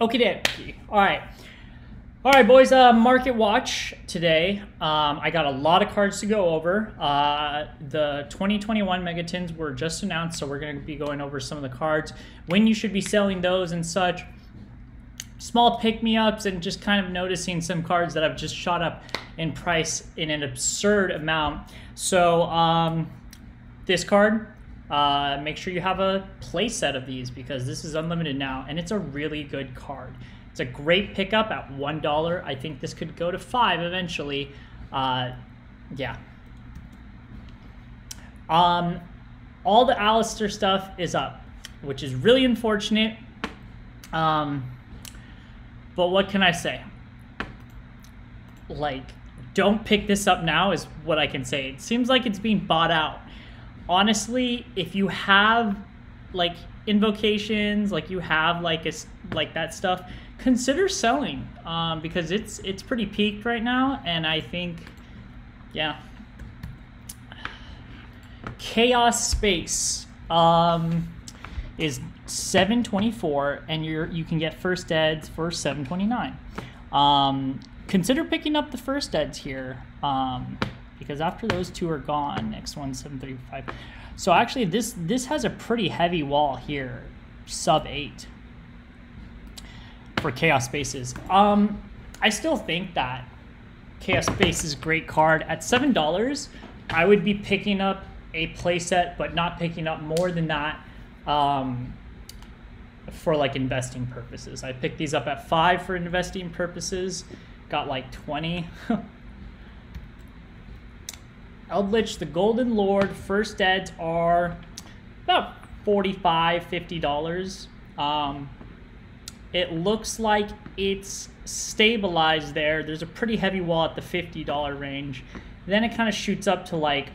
Okie dokie. All right. All right, boys. Uh, market watch today. Um, I got a lot of cards to go over. Uh, the 2021 Megatins were just announced, so we're going to be going over some of the cards, when you should be selling those and such. Small pick me ups, and just kind of noticing some cards that have just shot up in price in an absurd amount. So, um, this card, uh, make sure you have a play set of these because this is unlimited now, and it's a really good card. It's a great pickup at one dollar. I think this could go to five eventually. Uh, yeah. Um, all the Alistair stuff is up, which is really unfortunate. Um, but what can I say? Like, don't pick this up now is what I can say. It seems like it's being bought out. Honestly, if you have like invocations, like you have like a, like that stuff, consider selling um, because it's it's pretty peaked right now, and I think, yeah. Chaos Space um, is 724 and you're you can get first eds for 729 um, consider picking up the first eds here um, because after those two are gone next one 735 so actually this this has a pretty heavy wall here sub 8 for chaos spaces um i still think that chaos space is a great card at seven dollars i would be picking up a playset but not picking up more than that um, for like investing purposes. I picked these up at five for investing purposes. Got like 20. Eldritch, the Golden Lord, first eds are about 45 $50. Um, it looks like it's stabilized there. There's a pretty heavy wall at the $50 range. Then it kind of shoots up to like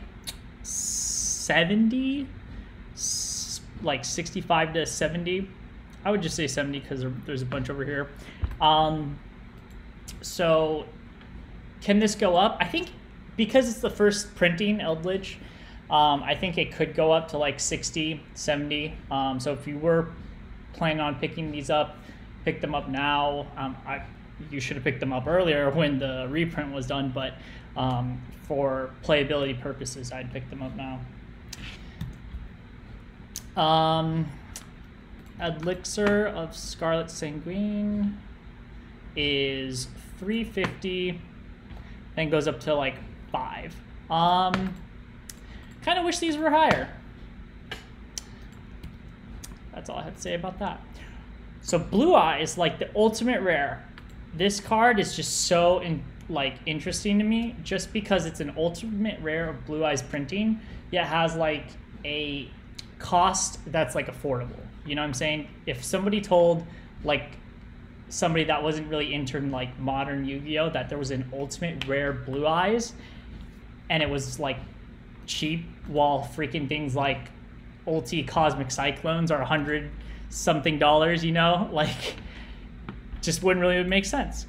70 like 65 to 70 I would just say 70 because there's a bunch over here. Um, so can this go up? I think because it's the first printing Eldritch, um, I think it could go up to like 60, 70. Um, so if you were planning on picking these up, pick them up now. Um, I, you should have picked them up earlier when the reprint was done, but um, for playability purposes, I'd pick them up now. Um, Eldlixir of Scarlet Sanguine is 350 and goes up to like 5. Um, kind of wish these were higher. That's all I have to say about that. So Blue Eyes, like the ultimate rare. This card is just so in, like interesting to me just because it's an ultimate rare of Blue Eyes printing, yet has like a cost that's like affordable. You know what I'm saying? If somebody told like somebody that wasn't really into like modern Yu-Gi-Oh that there was an ultimate rare blue eyes and it was like cheap while freaking things like ulti cosmic cyclones are a hundred something dollars, you know, like just wouldn't really make sense.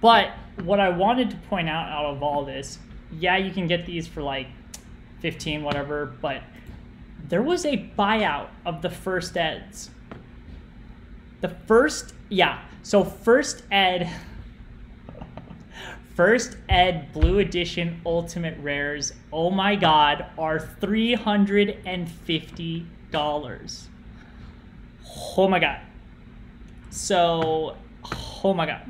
But what I wanted to point out out of all this, yeah, you can get these for like 15, whatever, but there was a buyout of the first eds. The first, yeah. So first ed, first ed blue edition ultimate rares. Oh my god, are three hundred and fifty dollars. Oh my god. So, oh my god,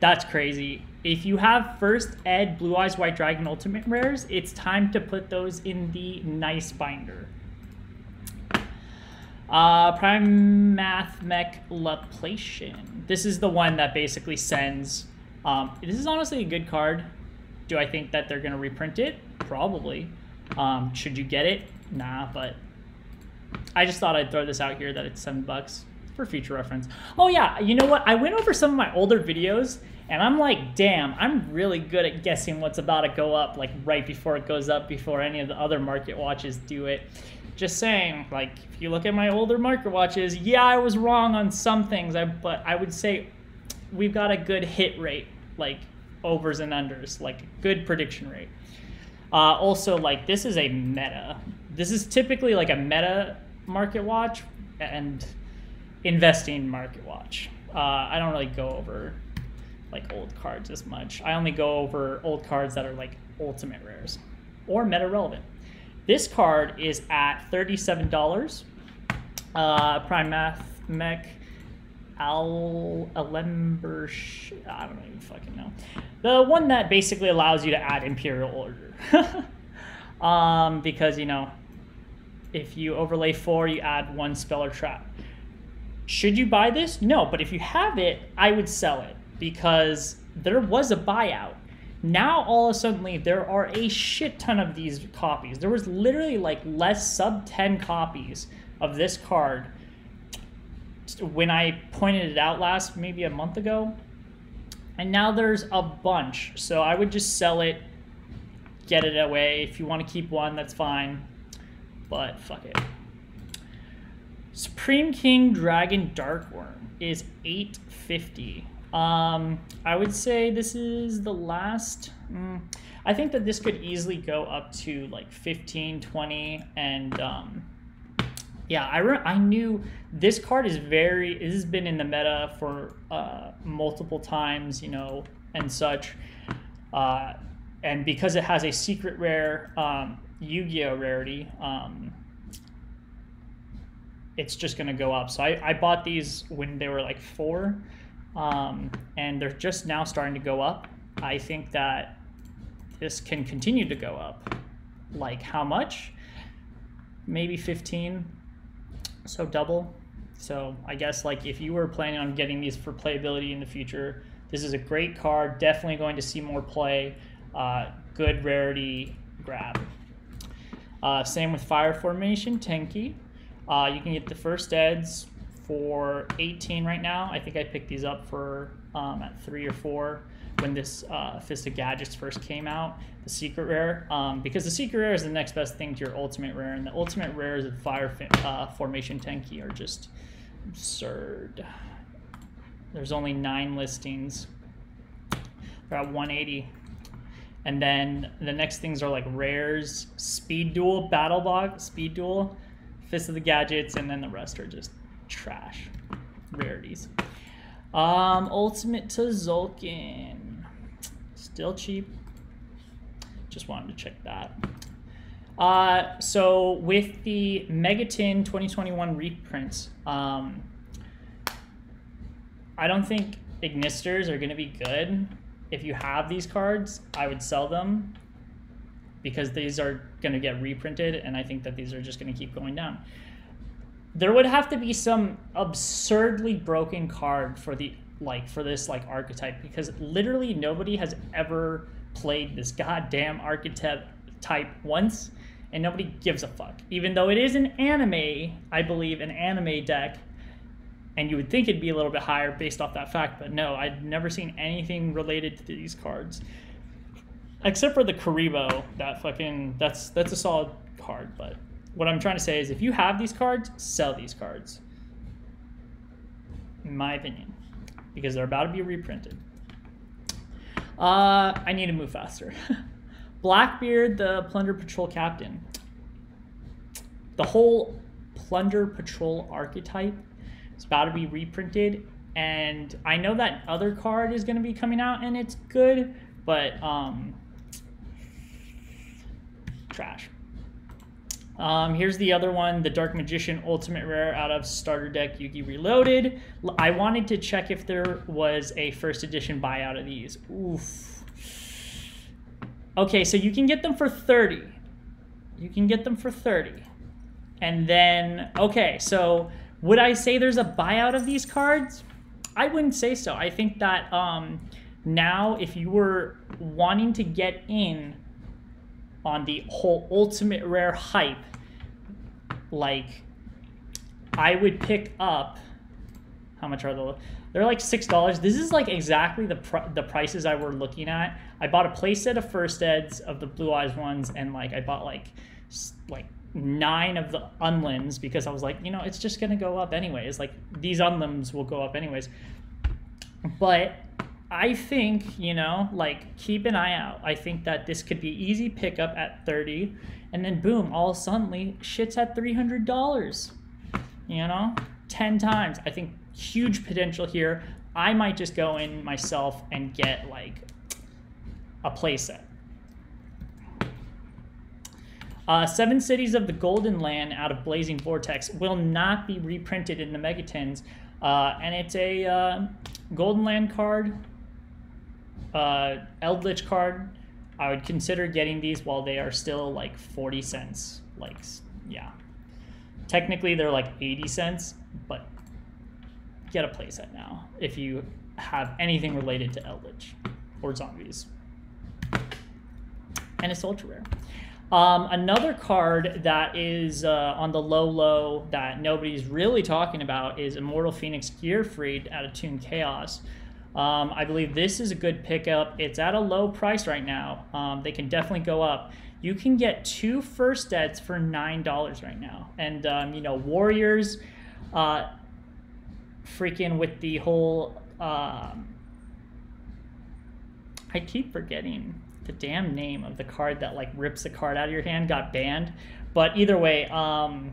that's crazy if you have first ed blue eyes white dragon ultimate rares it's time to put those in the nice binder uh, prime math mech laplation this is the one that basically sends um, this is honestly a good card. Do i think that they're going to reprint it? Probably. Um, should you get it? Nah but i just thought i'd throw this out here that it's seven bucks for future reference. Oh yeah you know what? I went over some of my older videos and I'm like, damn, I'm really good at guessing what's about to go up, like right before it goes up, before any of the other market watches do it. Just saying, like, if you look at my older market watches, yeah, I was wrong on some things, I, but I would say we've got a good hit rate, like overs and unders, like good prediction rate. Uh, also, like, this is a meta. This is typically like a meta market watch, and investing market watch. Uh, I don't really go over like old cards as much. I only go over old cards that are like ultimate rares or meta relevant. This card is at $37. Uh, Prime Math Mech Al. I don't even fucking know. The one that basically allows you to add Imperial Order. um, because, you know, if you overlay four, you add one spell or trap. Should you buy this? No, but if you have it, I would sell it because there was a buyout. Now all of a sudden there are a shit ton of these copies. There was literally like less sub 10 copies of this card when I pointed it out last maybe a month ago. And now there's a bunch. So I would just sell it, get it away. If you want to keep one, that's fine. But fuck it. Supreme King Dragon Darkwurm is 850. Um, I would say this is the last. Mm, I think that this could easily go up to like 15, 20, and um, yeah, I, re- I knew this card is very. It has been in the meta for uh, multiple times, you know, and such. Uh, and because it has a secret rare um, Yu-Gi-Oh rarity, um, it's just gonna go up. So I, I bought these when they were like four, um, and they're just now starting to go up. I think that this can continue to go up. Like how much? Maybe 15. So double. So I guess like if you were planning on getting these for playability in the future, this is a great card. Definitely going to see more play. Uh, good rarity grab. Uh, same with Fire Formation, Tenki. Uh, you can get the first eds for 18 right now. I think I picked these up for um, at three or four when this uh, Fist of Gadgets first came out, the secret rare, um, because the secret rare is the next best thing to your ultimate rare, and the ultimate rares of Fire uh, Formation Tenki are just absurd. There's only nine listings. They're at 180. And then the next things are like rares, speed duel, battle box, speed duel, fist of the gadgets, and then the rest are just trash rarities. Um, ultimate to Zulkin, still cheap. Just wanted to check that. Uh, so with the Megaton 2021 reprints, um, I don't think Ignisters are going to be good. If you have these cards, I would sell them because these are going to get reprinted, and I think that these are just going to keep going down there would have to be some absurdly broken card for the like for this like archetype because literally nobody has ever played this goddamn archetype type once and nobody gives a fuck even though it is an anime i believe an anime deck and you would think it'd be a little bit higher based off that fact but no i've never seen anything related to these cards except for the karibo that fucking that's that's a solid card but what I'm trying to say is if you have these cards, sell these cards. In my opinion. Because they're about to be reprinted. Uh, I need to move faster. Blackbeard, the Plunder Patrol Captain. The whole Plunder Patrol archetype is about to be reprinted. And I know that other card is going to be coming out and it's good, but um, trash. Um, here's the other one, the Dark Magician Ultimate Rare out of Starter Deck Yugi Reloaded. I wanted to check if there was a first edition buyout of these. Oof. Okay, so you can get them for 30. You can get them for 30. And then, okay, so would I say there's a buyout of these cards? I wouldn't say so. I think that um, now, if you were wanting to get in on the whole ultimate rare hype, like I would pick up. How much are the? They're like six dollars. This is like exactly the pr- the prices I were looking at. I bought a playset of first eds of the blue eyes ones, and like I bought like like nine of the unlims because I was like, you know, it's just gonna go up anyways. Like these unlims will go up anyways. But I think, you know, like keep an eye out. I think that this could be easy pickup at 30 and then boom, all suddenly shit's at $300. You know? 10 times. I think huge potential here. I might just go in myself and get like a playset. Uh, Seven Cities of the Golden Land out of Blazing Vortex will not be reprinted in the Megatins. Uh, and it's a uh, Golden Land card, uh, Eldritch card. I would consider getting these while they are still like 40 cents. Like, yeah. Technically, they're like 80 cents, but get a playset now if you have anything related to Eldritch or zombies. And it's ultra rare. Um, another card that is uh, on the low low that nobody's really talking about is Immortal Phoenix Gearfried out of Toon Chaos. Um, I believe this is a good pickup. It's at a low price right now. Um, they can definitely go up. You can get two first deads for nine dollars right now, and um, you know Warriors, uh, freaking with the whole. Um, I keep forgetting the damn name of the card that like rips the card out of your hand got banned. But either way, um,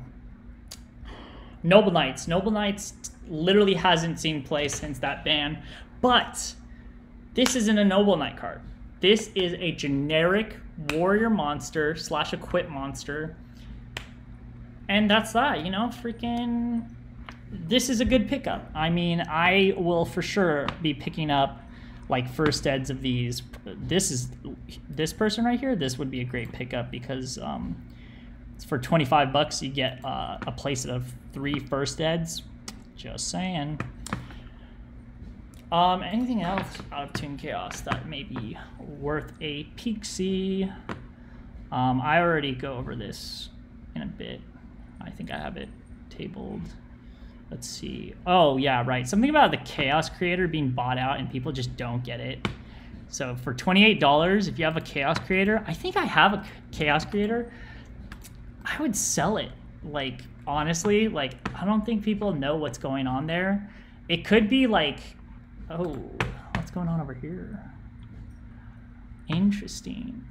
Noble Knights. Noble Knights literally hasn't seen play since that ban. But this isn't a Noble Knight card. This is a generic warrior monster slash equip monster. And that's that, you know, freaking this is a good pickup. I mean, I will for sure be picking up like first eds of these. This is this person right here. This would be a great pickup because um, for 25 bucks you get uh, a playset of three first eds. Just saying. Um, anything else out of Toon Chaos that may be worth a peek see? Um, I already go over this in a bit. I think I have it tabled. Let's see. Oh, yeah, right. Something about the Chaos Creator being bought out and people just don't get it. So for $28, if you have a Chaos Creator, I think I have a Chaos Creator. I would sell it. Like, honestly, like, I don't think people know what's going on there. It could be like, oh, what's going on over here? Interesting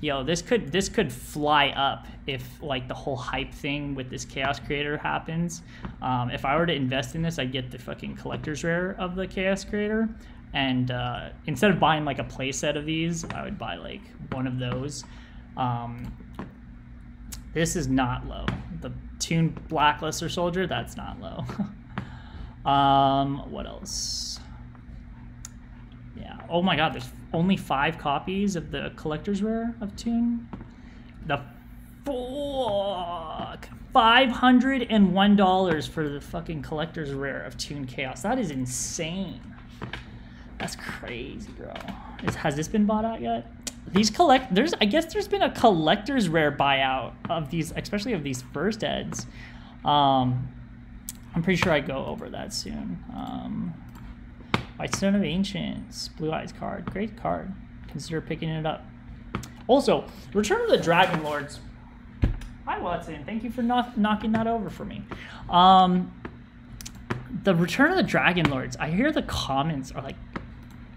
yo, this could this could fly up if like the whole hype thing with this chaos creator happens. Um, if I were to invest in this, I'd get the fucking collector's rare of the chaos creator, and uh, instead of buying like a playset of these, I would buy like one of those. Um, this is not low. The Toon Blackluster Soldier, that's not low. um, what else? Oh my God, there's only five copies of the collector's rare of Toon. The fuck. $501 for the fucking collector's rare of Toon Chaos. That is insane. That's crazy, bro. Is, has this been bought out yet? These collect there's I guess there's been a collector's rare buyout of these, especially of these first eds. Um, I'm pretty sure I go over that soon. Um, White Stone of Ancients, Blue Eyes card. Great card. Consider picking it up. Also, Return of the Dragon Lords. Hi, Watson. Thank you for not knocking that over for me. Um, the Return of the Dragon Lords. I hear the comments are like,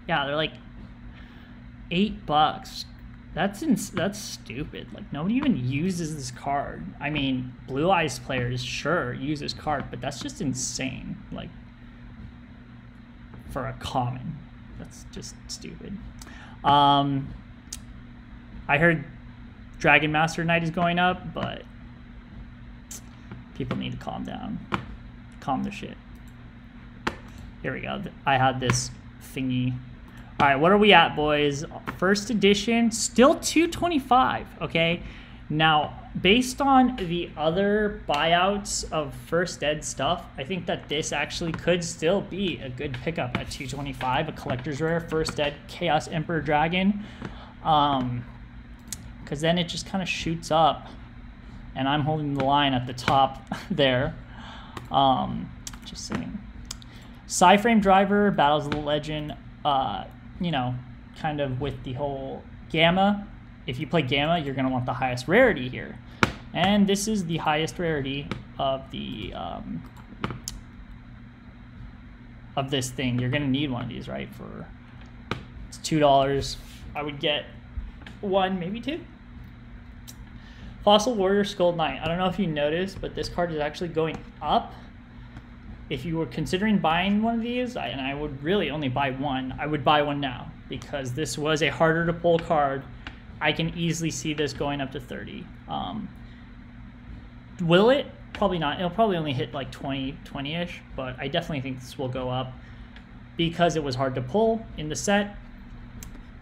yeah, they're like eight bucks. That's ins- that's stupid. Like nobody even uses this card. I mean, Blue Eyes players sure use this card, but that's just insane. Like for a common. That's just stupid. Um, I heard Dragon Master Knight is going up, but people need to calm down. Calm the shit. Here we go. I had this thingy. All right, what are we at, boys? First edition, still 225, okay? Now, based on the other buyouts of first ed stuff, I think that this actually could still be a good pickup at 225, a collector's rare first ed Chaos Emperor Dragon. Um, because then it just kind of shoots up, and I'm holding the line at the top there. Um, just saying. Psy-Frame Driver, Battles of the Legend, uh, you know, kind of with the whole Gamma if you play Gamma, you're going to want the highest rarity here. And this is the highest rarity of the um, of this thing. You're going to need one of these, right? For it's two dollars. I would get one, maybe two. Fossil Warrior Skull Knight. I don't know if you noticed, but this card is actually going up. if you were considering buying one of these, and I would really only buy one, I would buy one now because this was a harder to pull card. I can easily see this going up to 30. Um, will it? Probably not. It'll probably only hit like 20, 20-ish, but I definitely think this will go up because it was hard to pull in the set.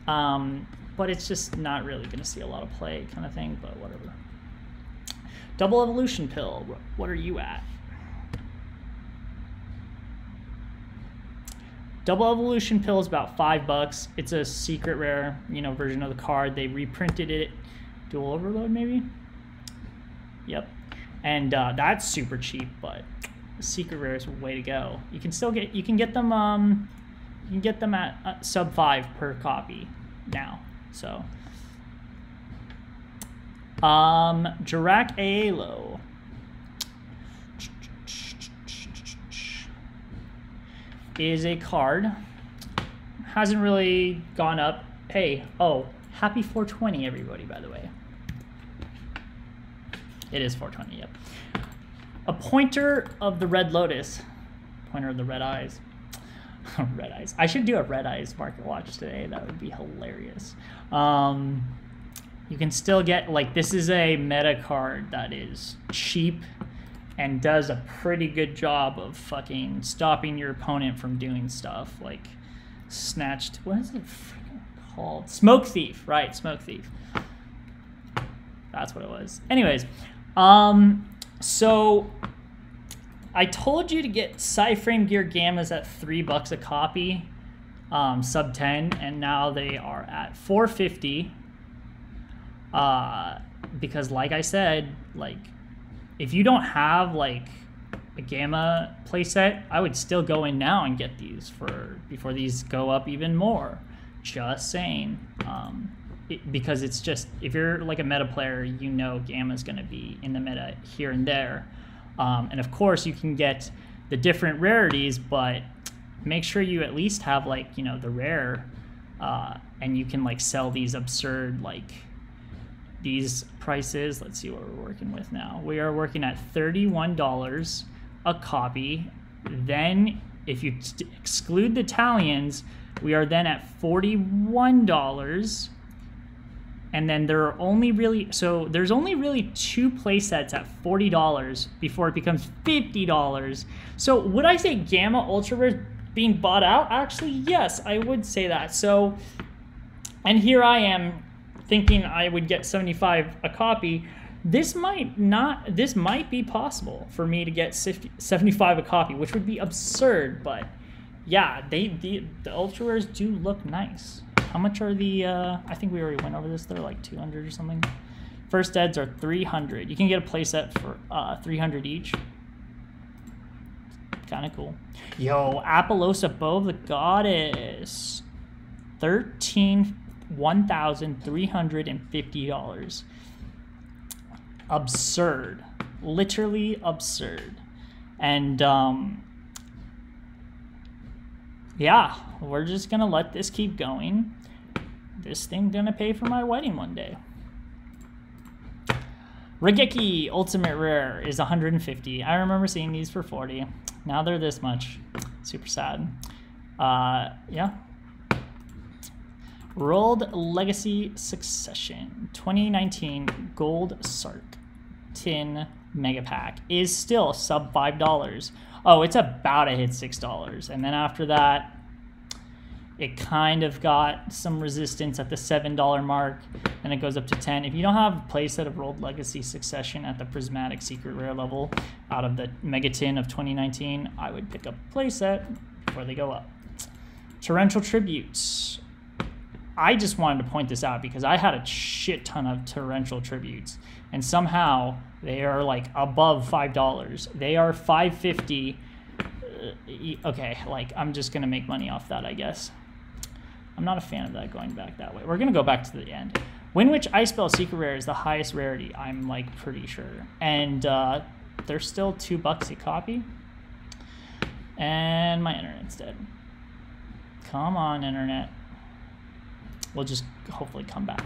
Um, but it's just not really going to see a lot of play kind of thing, but whatever. Double Evolution Pill, what are you at? Double Evolution Pill is about five bucks. It's a secret rare, you know, version of the card. They reprinted it. Duel Overload, maybe? Yep. And uh, that's super cheap, but secret rare is way to go. You can still get, you can get them, um, you can get them at uh, sub five per copy now. So, um, Jarak Aalo. Is a card. Hasn't really gone up. Hey, oh, happy 420, everybody, by the way. It is 420, yep. Appointer of the Red Lotus. Pointer of the Red Eyes. red Eyes. I should do a Red Eyes market watch today. That would be hilarious. Um, you can still get, like, this is a meta card that is cheap and does a pretty good job of fucking stopping your opponent from doing stuff. Like, snatched. What is it called? Smoke Thief. Right, Smoke Thief. That's what it was. Anyways, um, so I told you to get Psy-Frame Gear Gammas at three bucks a copy, um, sub 10, and now they are at 450. Uh, because like I said, like if you don't have like a gamma playset, I would still go in now and get these for before these go up even more. Just saying. Um, because it's just if you're like a meta player, you know Gamma is going to be in the meta here and there. Um, and of course, you can get the different rarities, but make sure you at least have like you know the rare, uh, and you can like sell these absurd like these prices. Let's see what we're working with now. We are working at thirty-one dollars a copy. Then, if you exclude the Italians, we are then at forty-one dollars and then there are only really so there's only really two play sets at $40 before it becomes $50 so would i say gamma ultra rare being bought out? Actually yes i would say that. So and here i am thinking i would get 75 a copy. This might not this might be possible for me to get 50, 75 a copy which would be absurd but yeah they the, the ultra rares do look nice how much are the, uh, I think we already went over this, they're like 200 or something. First eds are 300. You can get a playset for uh, 300 each. Kind of cool. Yo, Apollousa Bow of the Goddess. 13, $1,350. Absurd. Literally absurd. And, um, yeah, we're just going to let this keep going this thing gonna pay for my wedding one day. Raigeki Ultimate Rare is 150. I remember seeing these for 40. Now they're this much. Super sad. Uh, yeah. World Legacy Succession 2019 Gold Sark Tin Mega Pack is still sub $5. Oh, it's about to hit $6. And then after that, it kind of got some resistance at the $7 mark, and it goes up to 10 If you don't have a playset of World Legacy Succession at the Prismatic Secret Rare level out of the mega Megatin of 2019, I would pick up a playset before they go up. Torrential Tributes. I just wanted to point this out because I had a shit ton of torrential tributes, and somehow they are like above five dollars. They are five fifty. Uh, okay, like I'm just gonna make money off that, I guess. I'm not a fan of that going back that way. We're going to go back to the end. Winwich Ice Spell Secret Rare is the highest rarity, I'm like pretty sure. And uh, they're still two bucks a copy. And my internet's dead. Come on, internet. We'll just hopefully come back.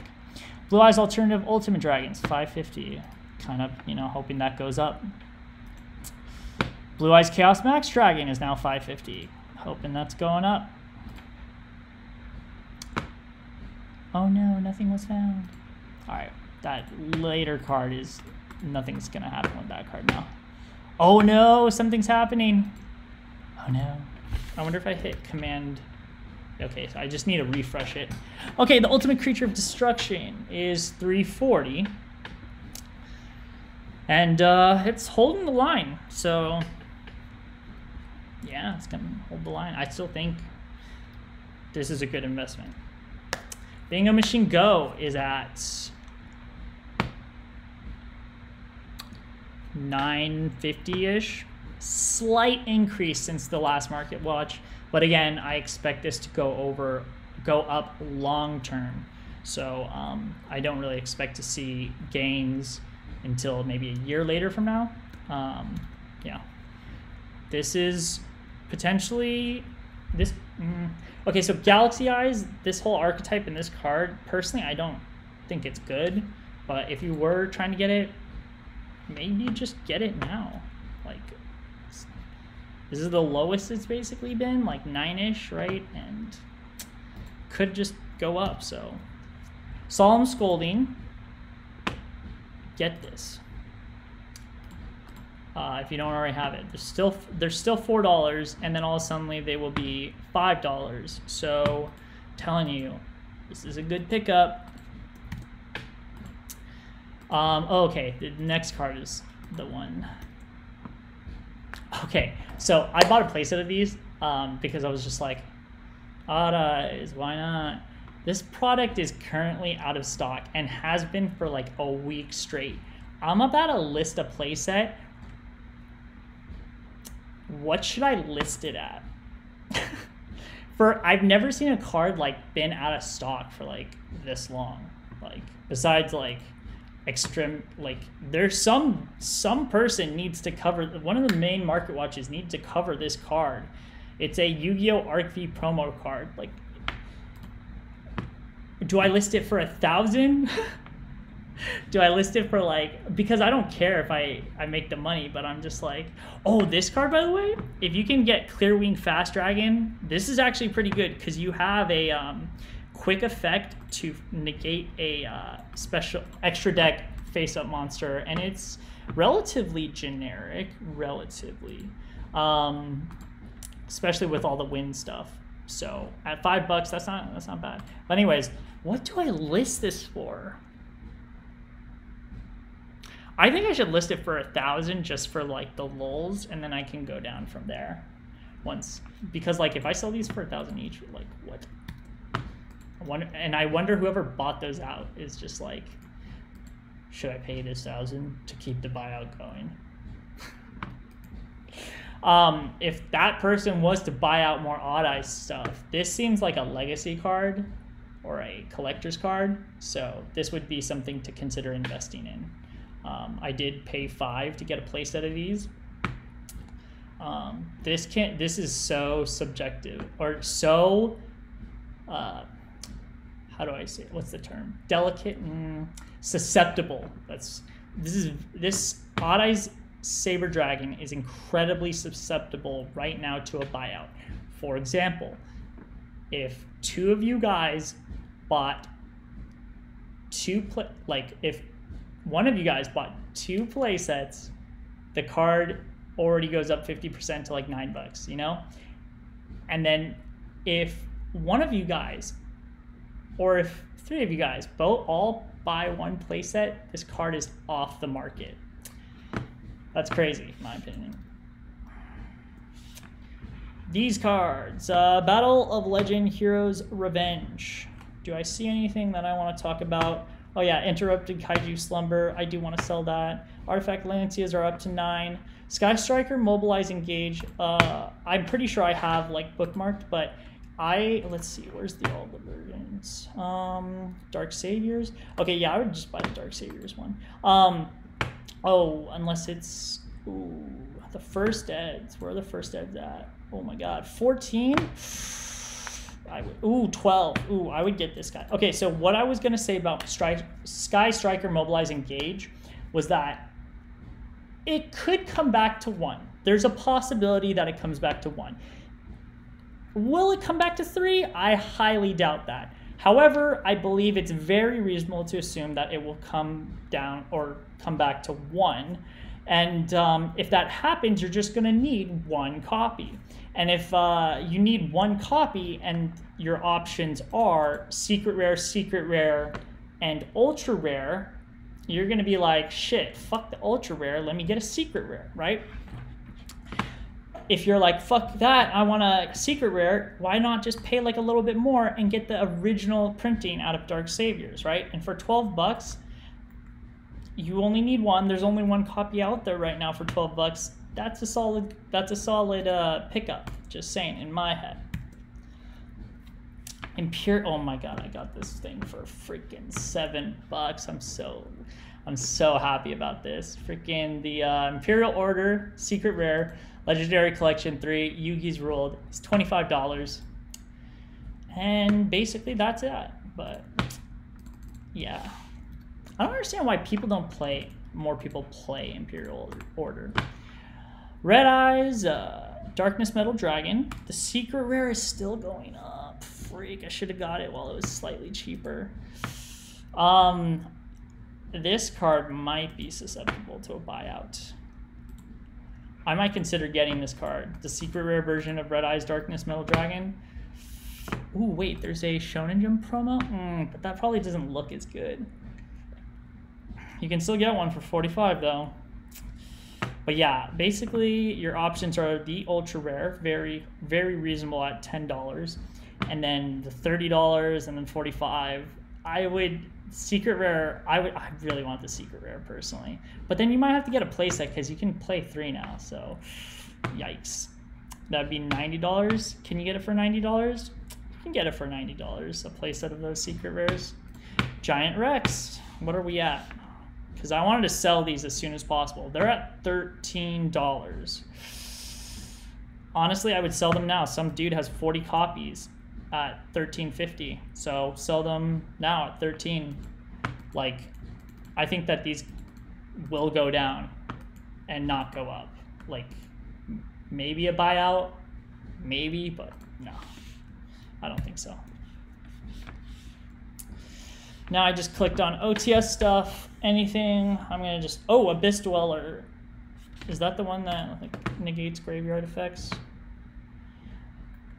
Blue Eyes Alternative Ultimate Dragons, 550. Kind of, you know, hoping that goes up. Blue Eyes Chaos Max Dragon is now 550. Hoping that's going up. Oh no, nothing was found. Alright, that later card is... Nothing's gonna happen with that card now. Oh no, something's happening. Oh no. I wonder if I hit command... Okay, so I just need to refresh it. Okay, the ultimate creature of destruction is 340. And uh, it's holding the line, so yeah, it's gonna hold the line. I still think this is a good investment. Bingo Machine Go is at 950-ish. Slight increase since the last market watch. But again, I expect this to go over, go up long term. So um, I don't really expect to see gains until maybe a year later from now. Um, yeah. This is potentially this. Mm, okay, so Galaxy Eyes, this whole archetype in this card, personally, I don't think it's good. But if you were trying to get it, maybe just get it now. Like, this is the lowest it's basically been, like nine ish, right? And could just go up. So, Solemn Scolding, get this. Uh, if you don't already have it, there's still there's still four dollars, and then all of a sudden they will be five dollars. So, telling you, this is a good pickup. Um, oh, okay, the next card is the one. Okay, so I bought a playset of these um, because I was just like, Odd why not? This product is currently out of stock and has been for like a week straight. I'm about to list a playset what should I list it at? for I've never seen a card like been out of stock for like this long. Like besides like extreme like there's some some person needs to cover one of the main market watches need to cover this card. It's a Yu-Gi-Oh! Arc V promo card. Like do I list it for a thousand? do I list it for like because I don't care if I I make the money, but I'm just like, oh, this card by the way, if you can get Clearwing Fast Dragon, this is actually pretty good because you have a um, quick effect to negate a uh, special extra deck face up monster, and it's relatively generic, relatively, um, especially with all the wind stuff. So at five bucks, that's not that's not bad. But anyways, what do I list this for? I think I should list it for a thousand just for like the lulls, and then I can go down from there. Once because like if I sell these for a thousand each, like what? I wonder, and I wonder whoever bought those out is just like, should I pay this thousand to keep the buyout going? um, if that person was to buy out more odd eyes stuff, this seems like a legacy card or a collector's card. So this would be something to consider investing in. Um, I did pay five to get a playset of these. Um, this can't. This is so subjective or so. Uh, how do I say? It? What's the term? Delicate, and susceptible. That's this is this Odd Eyes Saber Dragon is incredibly susceptible right now to a buyout. For example, if two of you guys bought two play like if one of you guys bought two play sets, the card already goes up 50% to like nine bucks, you know? And then if one of you guys, or if three of you guys both all buy one playset, this card is off the market. That's crazy, in my opinion. These cards, uh, Battle of Legend Heroes Revenge. Do I see anything that I want to talk about? Oh yeah, Interrupted Kaiju Slumber. I do want to sell that. Artifact Lanceas are up to nine. Sky Striker, Mobilize, Engage. Uh, I'm pretty sure I have like bookmarked, but I let's see, where's the all the versions? Um, Dark Saviors. Okay, yeah, I would just buy the Dark Saviors one. Um, oh, unless it's ooh, the first eds. Where are the first eds at? Oh my God, 14. I would, ooh, 12. Ooh, I would get this guy. Okay, so what I was going to say about Sky Striker mobilizing Gage was that it could come back to one There's a possibility that it comes back to one. Will it come back to three? I highly doubt that. However, I believe it's very reasonable to assume that it will come down or come back to one. And um, if that happens, you're just going to need one copy. And if uh, you need one copy and your options are secret rare, secret rare, and ultra rare, you're to be like, shit, fuck the ultra rare, let me get a secret rare, right? if you're like fuck that i want a secret rare why not just pay like a little bit more and get the original printing out of dark saviors right? And for 12 bucks you only need one. There's only one copy out there right now for 12 bucks that's a solid that's a solid uh, pickup just saying in my head Imperial. Oh my god, I got this thing for freaking seven bucks. I'm so, I'm so happy about this. Freaking the uh, Imperial Order Secret Rare Legendary Collection 3, Yugi's World. It's $25. And basically that's it. But yeah. I don't understand why people don't play, more people play Imperial Order. Red Eyes, uh, Darkness Metal Dragon. The secret rare is still going up. Freak, I should have got it while it was slightly cheaper. Um, this card might be susceptible to a buyout. I might consider getting this card. The secret rare version of Red Eyes Darkness Metal Dragon. Ooh, wait, there's a Shonen Jump promo? Mm, but that probably doesn't look as good. You can still get one for 45 though. But yeah, basically your options are the ultra rare, very, very reasonable at $10. And then the $30 and then 45 I would secret rare i would i really want the secret rare personally. But then you might have to get a playset because you can play three now so yikes. That'd be $90 can you get it for $90 you can get it for $90 a playset of those secret rares. Giant rex what are we at because i wanted to sell these as soon as possible. They're at $13 honestly i would sell them now. Some dude has 40 copies at 1350 so sell them now at 13 like i think that these will go down and not go up. Like maybe a buyout maybe but no. I don't think so. Now i just clicked on ots stuff anything i'm gonna just oh abyss dweller is that the one that like, negates graveyard effects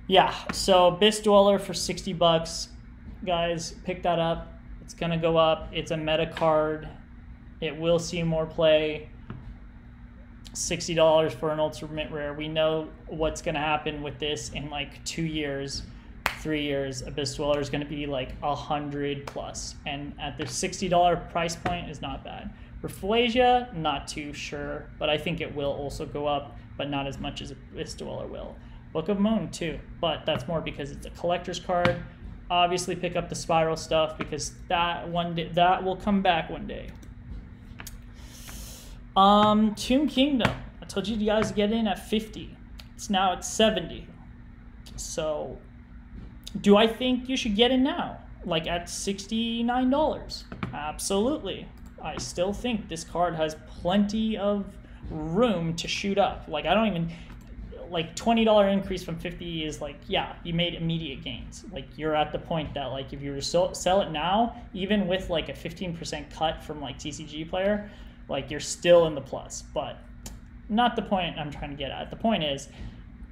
yeah, so Abyss Dweller for 60 bucks. Guys, pick that up. It's to go up. It's a meta card. It will see more play. $60 for an ultimate rare. We know what's to happen with this in like two years, three years. Abyss Dweller is going to be like a 100. And at the $60 price point is not bad. Rafflesia, not too sure, but I think it will also go up, but not as much as Abyss Dweller will. Book of Moon too, but that's more because it's a collector's card. Obviously, pick up the spiral stuff because that one day, that will come back one day. Um, Tomb Kingdom. I told you guys to get in at 50. It's now at 70. So, do I think you should get in now? Like at $69? Absolutely. I still think this card has plenty of room to shoot up. Like, I don't even like $20 increase from 50 is like yeah you made immediate gains like you're at the point that like if you were sell it now even with like a 15% cut from like tcg player like you're still in the plus but not the point i'm trying to get at the point is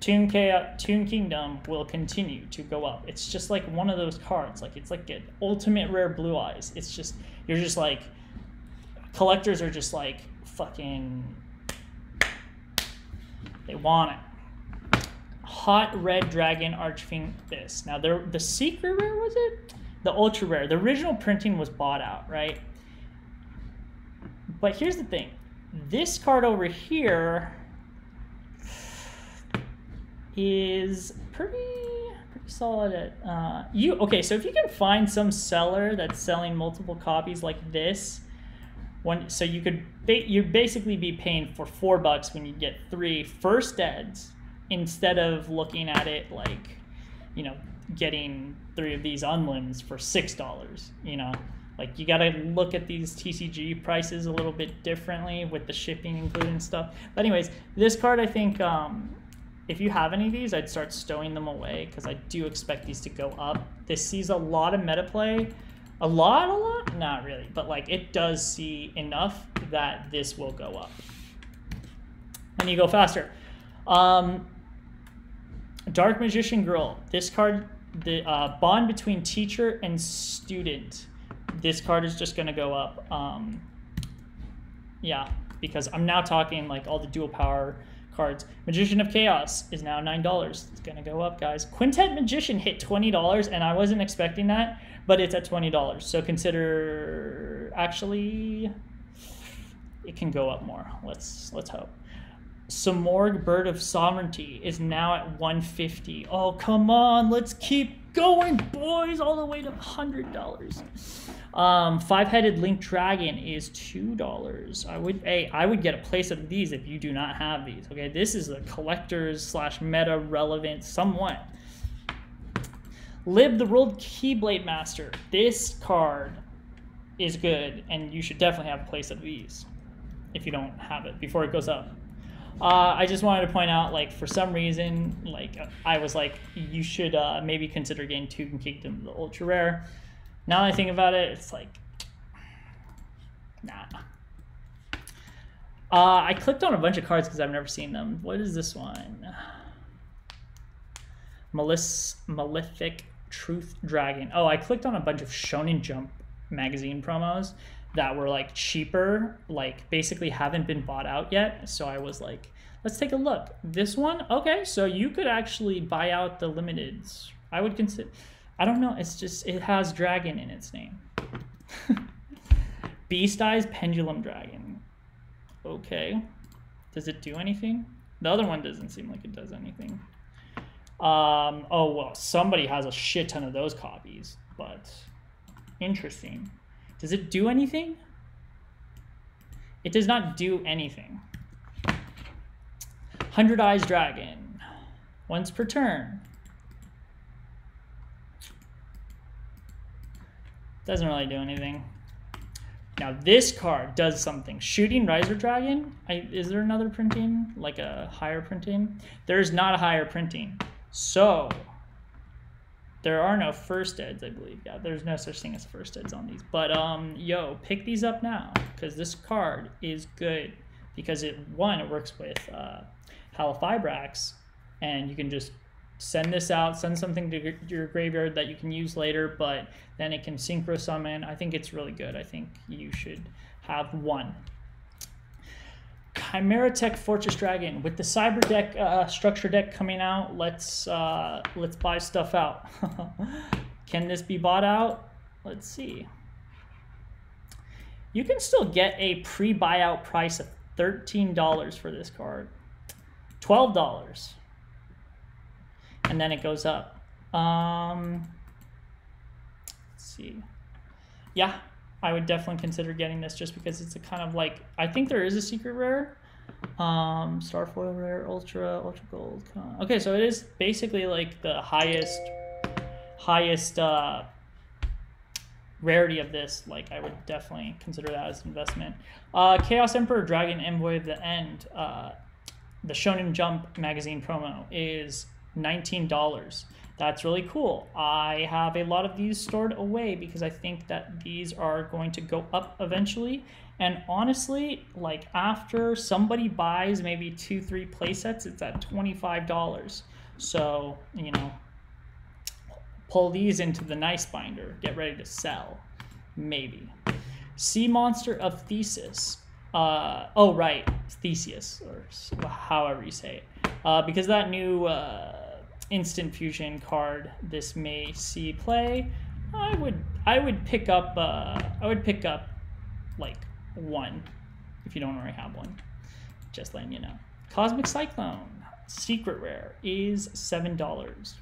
Tomb, Tomb Kingdom will continue to go up. It's just like one of those cards. Like it's like an ultimate rare blue eyes. It's just you're just like collectors are just like fucking they want it hot red dragon archfiend this. Now the the secret rare was it? The ultra rare. The original printing was bought out, right? But here's the thing. This card over here is pretty pretty solid at uh, you okay so if you can find some seller that's selling multiple copies like this one so you could ba- you basically be paying for four bucks when you get three first eds instead of looking at it like, you know, getting three of these unlimbs for six dollars, you know, Like you got to look at these TCG prices a little bit differently with the shipping included and stuff. But anyways, this card I think um, if you have any of these, I'd start stowing them away because I do expect these to go up. This sees a lot of meta play. A lot, a lot? Not really, but like it does see enough that this will go up. And you go faster. Um, Dark Magician Girl. This card, the uh, bond between teacher and student. This card is just going to go up. Um, yeah, because I'm now talking like all the dual power cards. Magician of Chaos is now $9. It's going to go up, guys. Quintet Magician hit $20, and I wasn't expecting that, but it's at $20. So consider, actually, it can go up more. Let's, let's hope. Simorgh Bird of Sovereignty is now at 150. Oh, come on, let's keep going, boys, all the way to $100. Um, five-headed link dragon is two dollars. I would, hey, I would get a place of these if you do not have these. Okay, this is a collector's slash meta relevant somewhat. Lib the World Keyblade Master. This card is good, and you should definitely have a place of these if you don't have it before it goes up. Uh, I just wanted to point out, like, for some reason, like, I was like, you should uh, maybe consider getting Toucan Kingdom, the ultra rare. Now that I think about it, it's like, nah. Uh, I clicked on a bunch of cards because I've never seen them. What is this one? Malice, Malefic Truth Dragon. Oh, I clicked on a bunch of Shonen Jump magazine promos that were like cheaper, like basically haven't been bought out yet. So I was like, let's take a look. This one, okay, so you could actually buy out the limiteds. I would consider I don't know. It's just it has dragon in its name. Beast Eyes Pendulum Dragon. Okay. Does it do anything? The other one doesn't seem like it does anything. Um, oh, well, somebody has a shit ton of those copies, but interesting. Does it do anything? It does not do anything. Hundred Eyes Dragon. Once per turn. Doesn't really do anything. Now this card does something. Shooting Riser Dragon. I, is there another printing? Like a higher printing? There's not a higher printing. So there are no first eds, I believe. Yeah, there's no such thing as first eds on these. But um, yo, pick these up now because this card is good because it one it works with uh, Halqifibrax, and you can just send this out, send something to your graveyard that you can use later, but then it can synchro summon. I think it's really good. I think you should have one. Chimeratech Fortress Dragon with the Cyber deck uh, structure deck coming out. Let's uh, let's buy stuff out. can this be bought out? Let's see. You can still get a pre-buyout price of thirteen dollars for this card. Twelve dollars and then it goes up. Um, let's see. Yeah, I would definitely consider getting this just because it's a kind of like I think there is a secret rare. Um, Starfoil rare, ultra, ultra gold. Okay, so it is basically like the highest, highest uh, rarity of this. Like I would definitely consider that as an investment. Uh, Chaos Emperor Dragon Envoy of the End. Uh, the Shonen Jump magazine promo is $19. That's really cool. I have a lot of these stored away because I think that these are going to go up eventually. And honestly, like after somebody buys maybe two, three playsets, it's at $25. So, you know, pull these into the nice binder, get ready to sell. Maybe. Sea Monster of Thesis. Uh, oh, right, Theseus, or however you say it. Uh, because that new uh, instant fusion card this may see play, I would I would pick up uh, I would pick up like one if you don't already have one. Just letting you know. Cosmic Cyclone secret rare is seven dollars.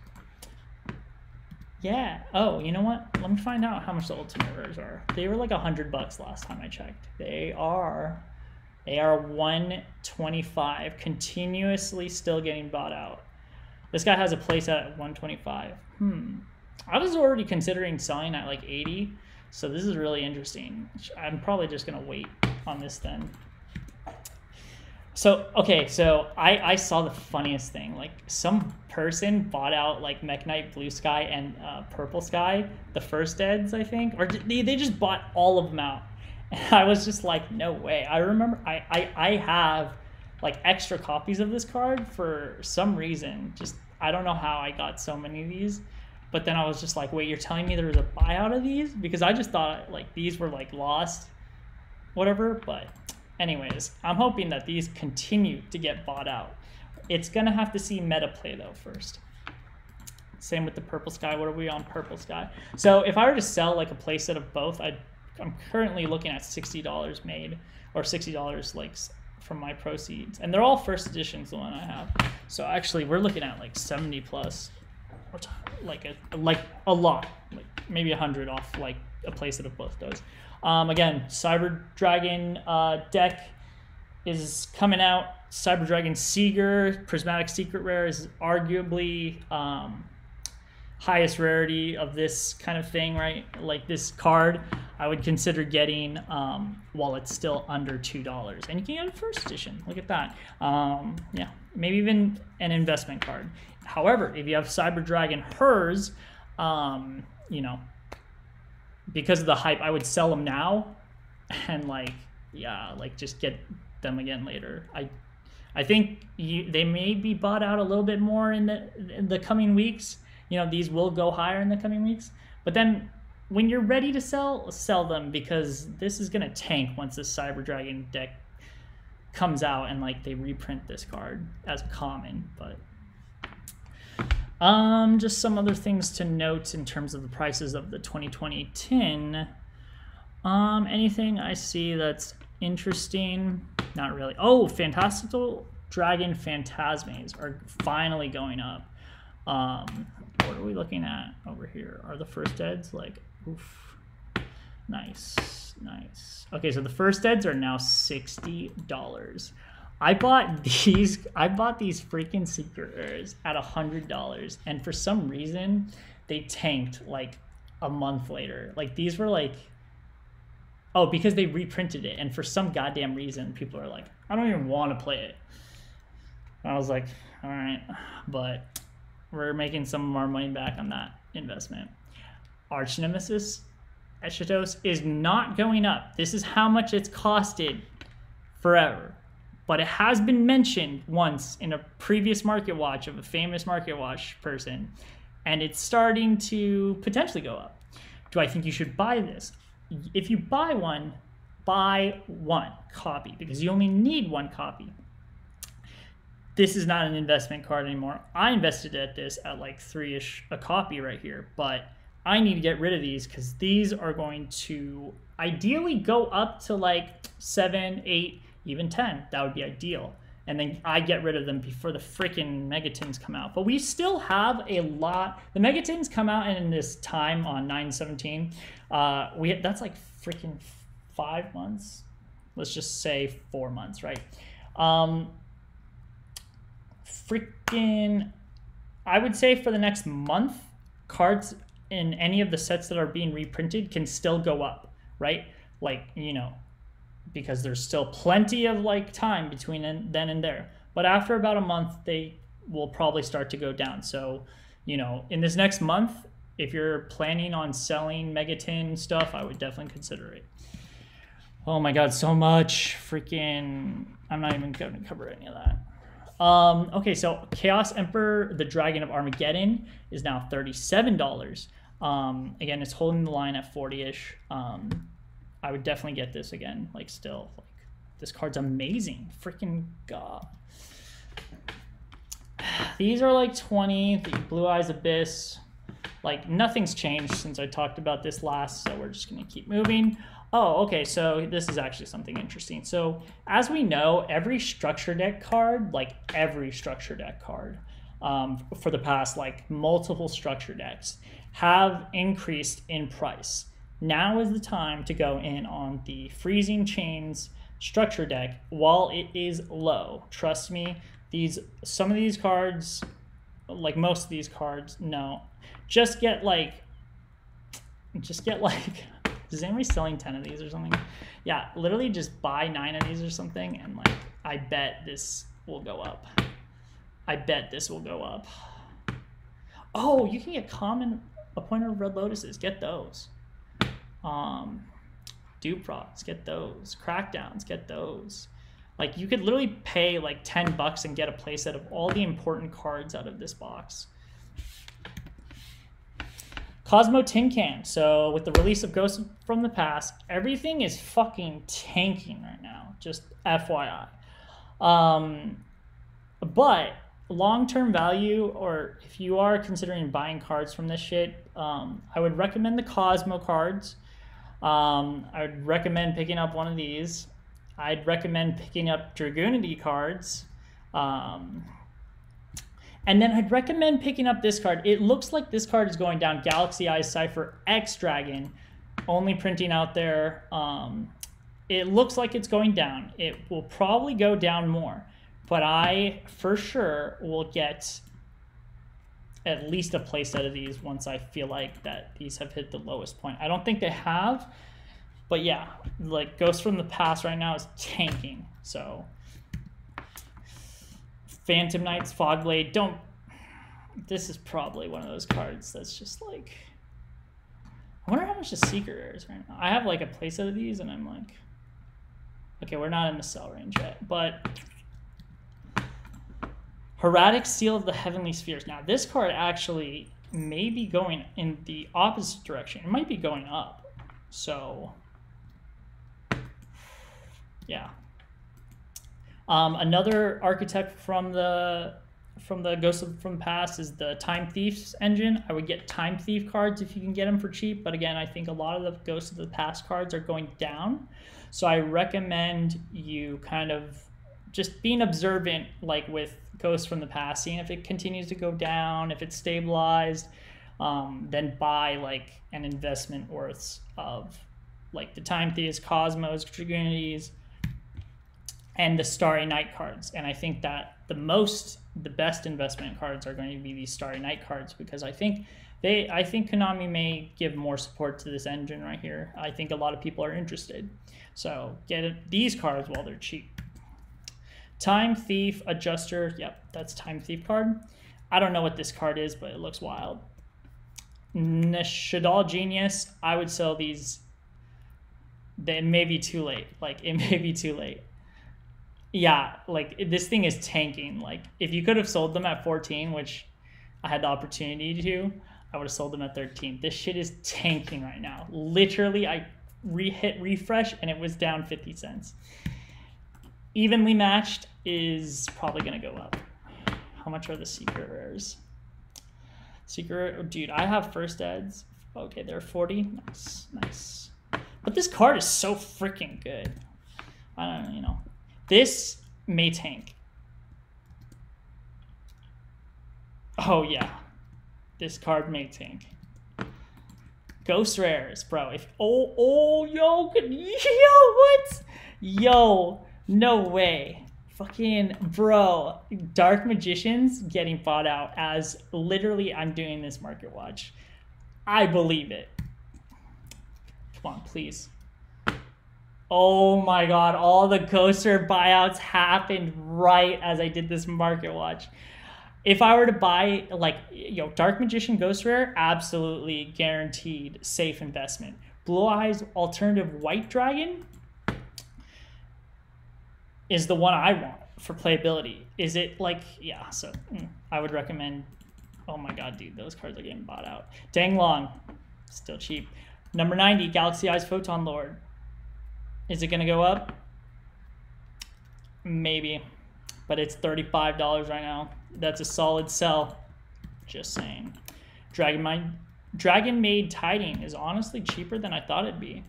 Yeah. Oh, you know what? Let me find out how much the ultimate rares are. They were like a hundred bucks last time I checked. They are. They are 125, continuously still getting bought out. This guy has a place at 125. Hmm. I was already considering selling at like 80. So this is really interesting. I'm probably just gonna wait on this then. So okay, so I I saw the funniest thing. Like some person bought out like Mekk-Knight Blue Sky and uh, Purple Sky, the first eds I think, or they they just bought all of them out. And I was just like, no way. I remember I I I have like extra copies of this card for some reason. Just I don't know how I got so many of these. But then I was just like, wait, you're telling me there was a buyout of these? Because I just thought like these were like lost, whatever. But anyways, I'm hoping that these continue to get bought out. It's gonna have to see meta play though first. Same with the purple sky. What are we on purple sky? So if I were to sell like a playset of both, I i am currently looking at sixty dollars made or sixty dollars like from my proceeds, and they're all first editions. The one I have. So actually, we're looking at like seventy plus like a like a lot, like maybe hundred off like a playset of both those. Um, again, Cyber Dragon uh, deck is coming out. Cyber Dragon Sieger Prismatic Secret Rare is arguably um, highest rarity of this kind of thing, right? Like this card, I would consider getting um, while it's still under two dollars, and you can get a first edition. Look at that. Um, yeah, maybe even an investment card. However, if you have Cyber Dragon Herz, um, you know, because of the hype, I would sell them now, and like, yeah, like just get them again later. I, I think you, they may be bought out a little bit more in the in the coming weeks. You know, these will go higher in the coming weeks. But then, when you're ready to sell, sell them because this is gonna tank once the Cyber Dragon deck comes out and like they reprint this card as common. But um, just some other things to note in terms of the prices of the 2020 tin. Um, anything I see that's interesting? Not really. Oh, Fantastical Dragon Phantazmays are finally going up. Um, what are we looking at over here? Are the first eds like, oof, nice, nice. Okay, so the first eds are now $60. I bought these. I bought these freaking secret at a hundred dollars, and for some reason, they tanked like a month later. Like these were like, oh, because they reprinted it, and for some goddamn reason, people are like, I don't even want to play it. And I was like, all right, but we're making some of our money back on that investment. Archnemeses Eschatos is not going up. This is how much it's costed forever but it has been mentioned once in a previous market watch of a famous market watch person and it's starting to potentially go up do i think you should buy this if you buy one buy one copy because you only need one copy this is not an investment card anymore i invested at this at like three-ish a copy right here but i need to get rid of these because these are going to ideally go up to like seven eight even 10. That would be ideal. And then I get rid of them before the freaking Megatins come out. But we still have a lot. The Megatins come out in this time on 917. Uh, we that's like freaking five months. Let's just say four months, right? Um, freaking, I would say for the next month, cards in any of the sets that are being reprinted can still go up, right? Like, you know, because there's still plenty of like time between then and there. But after about a month, they will probably start to go down. So, you know, in this next month, if you're planning on selling Megatin stuff, I would definitely consider it. Oh my god, so much freaking! I'm not even going to cover any of that. Um, okay, so Chaos Emperor, the Dragon of Armageddon, is now thirty-seven dollars. Um, again, it's holding the line at forty-ish. Um, I would definitely get this again. Like still, like this card's amazing. Freaking god. These are like 20. The Blue Eyes Abyss. Like nothing's changed since I talked about this last, so we're just gonna keep moving. Oh, okay, so this is actually something interesting. So as we know, every structure deck card, like every structure deck card, um, for the past like multiple structure decks, have increased in price. Now is the time to go in on the Freezing Chains structure deck while it is low. Trust me, these some of these cards, like most of these cards, no. Just get like just get like Is anybody selling 10 of these or something? Yeah, literally just buy nine of these or something, and like, I bet this will go up. I bet this will go up. Oh, you can get common appointed of red lotuses. Get those. Um, Duprocs, get those. Crackdowns, get those. Like you could literally pay like 10 bucks and get a playset of all the important cards out of this box. Cosmo Tin Can. So with the release of Ghosts from the Past, everything is fucking tanking right now. Just FYI. Um, but long-term value, or if you are considering buying cards from this shit, um, I would recommend the Cosmo cards. Um, I would recommend picking up one of these. I'd recommend picking up Dragunity cards. Um, and then I'd recommend picking up this card. It looks like this card is going down Galaxy Eyes Cipher X Dragon, only printing out there. Um, it looks like it's going down. It will probably go down more, but I for sure will get at least a playset of these once I feel like that these have hit the lowest point. I don't think they have, but yeah, like Ghost from the Past right now is tanking. So Phantom Knights, Fogblade, don't. This is probably one of those cards that's just like. I wonder how much the Secret is right now. I have like a playset of these, and I'm like, okay, we're not in the sell range yet, but Hieratic Seal of the Heavenly Spheres. Now, this card actually may be going in the opposite direction. It might be going up. So, yeah. Um, another architect from the from the Ghost of, from the Past is the Time Thieves engine. I would get Time Thief cards if you can get them for cheap. But again, I think a lot of the Ghost of the Past cards are going down. So I recommend you kind of just being observant, like with Ghosts from the Past, seeing if it continues to go down, if it's stabilized, um, then buy like an investment worth of like the Time Thieves, Cosmos, Dragunities, and the Starry Night cards. And I think that the most, the best investment cards are going to be these Starry Night cards because I think they, I think Konami may give more support to this engine right here. I think a lot of people are interested. So get these cards while they're cheap. Time Thief Adjuster. Yep, that's Time Thief card. I don't know what this card is, but it looks wild. Nishadal Genius. I would sell these. They may be too late. Like it may be too late. Yeah, like this thing is tanking. Like if you could have sold them at 14, which I had the opportunity to, I would have sold them at 13. This shit is tanking right now. Literally, I re hit refresh and it was down 50 cents. Evenly matched is probably going to go up. How much are the secret rares? Secret, oh, dude, I have first eds. Okay, they're 40. Nice, nice. But this card is so freaking good. I don't know, you know. This may tank. Oh, yeah. This card may tank. Ghost rares, bro. If oh oh yo yo what? Yo, no way. Fucking bro, Dark Magicians getting bought out as literally I'm doing this market watch. I believe it. Come on, please. Oh my god, all the coaster buyouts happened right as I did this market watch. If I were to buy like you know Dark Magician Ghost Rare, absolutely guaranteed safe investment. Blue Eyes Alternative White Dragon, is the one I want for playability. Is it like yeah? So mm, I would recommend. Oh my god, dude, those cards are getting bought out. Dang long, still cheap. Number ninety, Galaxy Eyes Photon Lord. Is it gonna go up? Maybe, but it's thirty-five dollars right now. That's a solid sell. Just saying. Dragon Mind, Dragon Maid Tiding is honestly cheaper than I thought it'd be.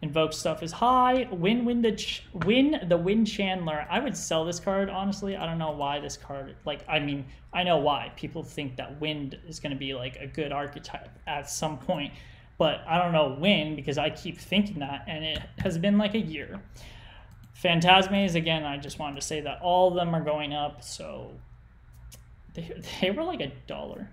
Invoke stuff is high. Win, win the win the Wind Chandler. I would sell this card honestly. I don't know why this card. Like, I mean, I know why people think that Wind is going to be like a good archetype at some point, but I don't know when because I keep thinking that, and it has been like a year. Phantazmays again. I just wanted to say that all of them are going up, so they they were like a dollar.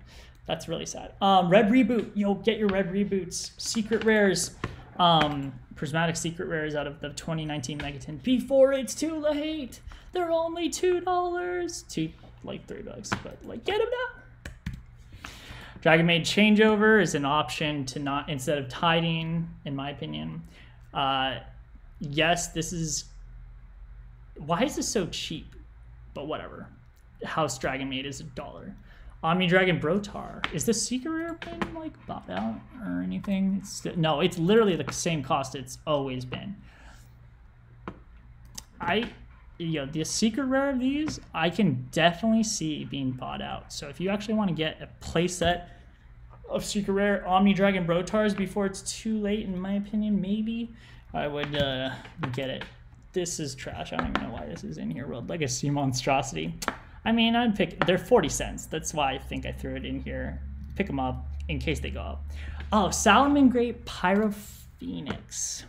That's really sad. Um, red reboot. Yo, get your red reboots. Secret rares Um, prismatic secret rares out of the 2019 Megatin before it's too late. They're only two dollars, two like three bucks, but like get them now. Dragon Maid changeover is an option to not instead of tiding, in my opinion. Uh, yes, this is. Why is this so cheap? But whatever. House Dragon Maid is a dollar. Omni Dragon Brotaur. Is the secret rare been like bought out or anything? It's, no, it's literally the same cost it's always been. I, you know, the secret rare of these, I can definitely see being bought out. So if you actually want to get a playset of secret rare Omni Dragon Brotaurs before it's too late, in my opinion, maybe I would uh, get it. This is trash. I don't even know why this is in here. World Legacy Monstrosity. I mean, I'd pick. They're forty cents. That's why I think I threw it in here. Pick them up in case they go up. Oh, Salamangreat Pyro Phoenix.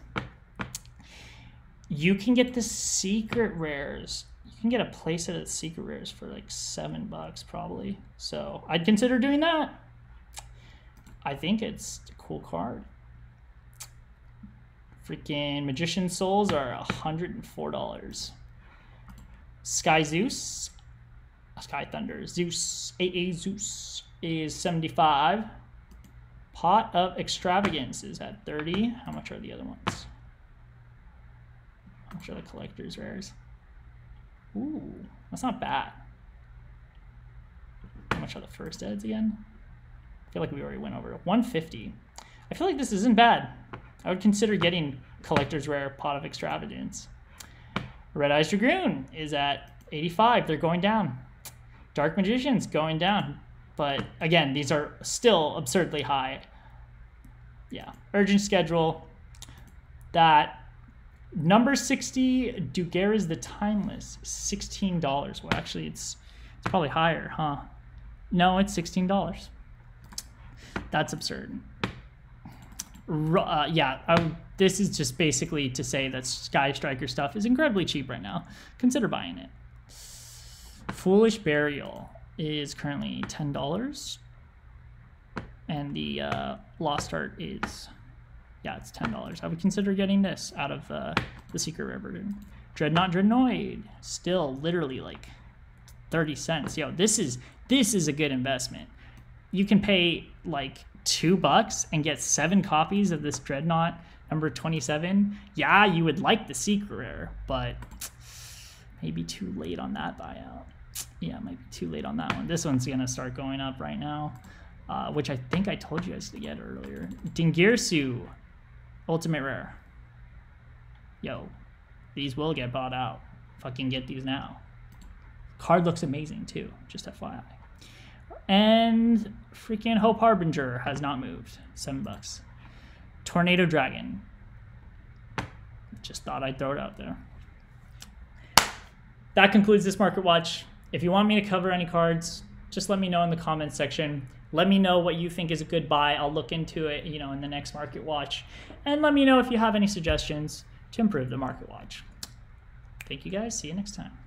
You can get the secret rares. You can get a playset of the secret rares for like seven bucks probably. So I'd consider doing that. I think it's a cool card. Freaking Magician Souls are $104. Sky Zeus, Sky Thunder, Zeus, AA Zeus is 75. Pot of Extravagance is at 30. How much are the other ones? How much are the collector's rares? Ooh, that's not bad. How much are the first eds again? I feel like we already went over 150. I feel like this isn't bad. I would consider getting collector's rare pot of extravagance. Red Eyes Dragoon is at 85. They're going down. Dark Magician's going down. But again, these are still absurdly high. Yeah. Urgent schedule. That number 60, Dugares the Timeless, $16. Well, actually, it's it's probably higher, huh? No, it's $16. That's absurd. Uh, yeah, I, this is just basically to say that Sky Striker stuff is incredibly cheap right now. Consider buying it. Foolish Burial is currently ten dollars, and the uh, Lost Art is yeah, it's ten dollars. I would consider getting this out of uh, the Secret Rare version. Dreadnought Dreadnoid still literally like thirty cents. Yo, this is this is a good investment. You can pay like two bucks and get seven copies of this Dreadnought number 27. Yeah, you would like the secret rare, but maybe too late on that buyout. Yeah, might be too late on that one. This one's gonna start going up right now, uh, which I think I told you guys to get earlier. Dingirsu, Ultimate Rare. Yo, these will get bought out. Fucking get these now. Card looks amazing too, just FYI. And freaking Hope Harbinger has not moved. Seven bucks. Tornado Dragon. Just thought I'd throw it out there. That concludes this market watch. If you want me to cover any cards, just let me know in the comments section. Let me know what you think is a good buy. I'll look into it, you know, in the next market watch. And let me know if you have any suggestions to improve the market watch. Thank you guys. See you next time.